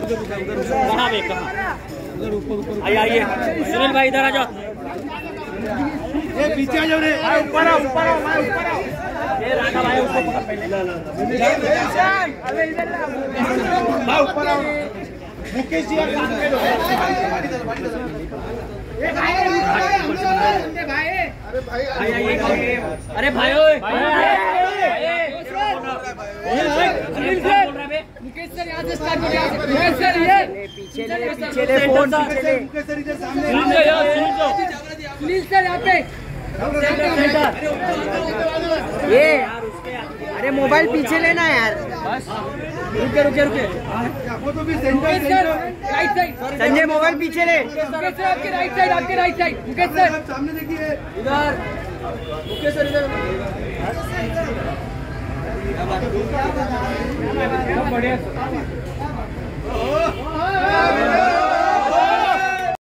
कहाँ पे कहाँ? आइए आइए। सुनील भाई इधर आ जाओ। पीछे आ जाओ रे। ऊपर आओ ऊपर आओ मैं ऊपर आओ। ये राघव भाई उसको पकड़ पहले हाँ ऊपर आओ। मुकेश जी काम करो आइए आइए अरे भाई ओए सुनील सर मुकेश सर यहाँ से स्टार्ट करिए मुकेश सर ये पीछे ले पीछे ले फ़ोन पीछे ले मुकेश सर इधर सामने सुनील सर यार सुनील सर सुनील सर यहाँ पे। ये अरे मोबाइल पीछे लेना यार। रुके रुके रुके। वो भी centre Mukesh sir centre right side Sanjay mobile पीछे ले। आपके राइट साइड आपके राइट साइड मुकेश सर। सामने देखिए इधर। रुके सर इधर। बढ़िया